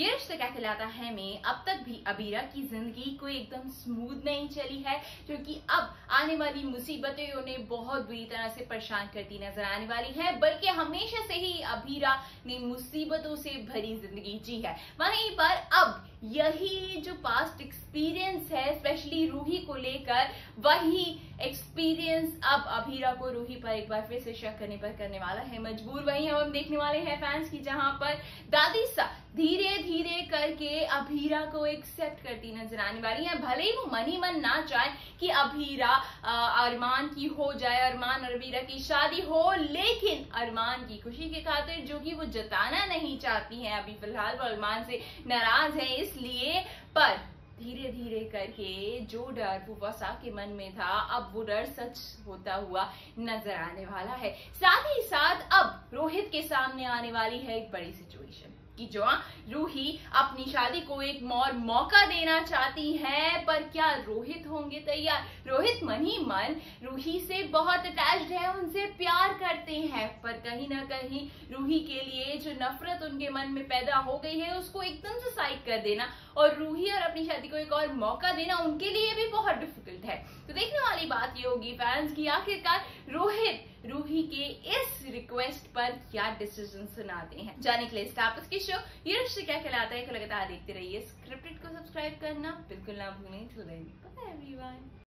ये रिश्ता क्या कहलाता है में? अब तक भी अबीरा की ज़िंदगी कोई एकदम स्मूथ नहीं चली है, क्योंकि अब आने वाली मुसीबतें उन्हें बहुत बुरी तरह से परेशान करती नज़र आने वाली है, बल्कि हमेशा से ही अबीरा ने मुसीबतों से भरी ज़िंदगी जी है। वहीं पर अब यही जो पास्ट एक्सपीरियंस है स्पेशली रूही को लेकर, वही एक्सपीरियंस अब अभीरा को रूही पर एक बार फिर से शक करने पर करने वाला है, मजबूर वही हम देखने वाले हैं फैंस की, जहाँ पर दादी सा धीरे करके अभीरा को एक्सेप्ट करती नज़र आने वाली है। भले ही वो मन ही मन ना चाहे कि अभीरा अरमान की हो जाए, अरमान और अभीरा की शादी हो, लेकिन अरमान की खुशी के खातिर जो कि वो जताना नहीं चाहती है, अभी फ़िलहाल वो अरमान से नाराज़ है, इसलिए पर धीरे धीरे करके जो डर वसा के मन में था, अब वो डर सच होता हुआ नज़र आने वाला है। साथ ही साथ अब रोहित के सामने आने वाली है एक बड़ी सिचुएशन कि जो रूही अपनी शादी को एक और मौका देना चाहती है, पर क्या रोहित होंगे तैयार? रोहित मन ही मन रूही से बहुत अटैच्ड है, उनसे प्यार करते हैं, पर कहीं ना कहीं रूही के लिए जो नफरत उनके मन में पैदा हो गई है, उसको एकदम से साइड कर देना और रूही और अपनी शादी को एक और मौका देना उनके लिए भी बहुत डिफ़िकल्ट है। ये होगी फैंस की आखिरकार रोहित, रूही के इस रिक्वेस्ट पर क्या डिसीज़न सुनाते हैं। जाने के लिए स्टापस की शो ये रिश्ते क्या कहलाता है लगातार देखते रहिए। स्क्रिप्टेड को सब्सक्राइब करना बिल्कुल ना भूलें।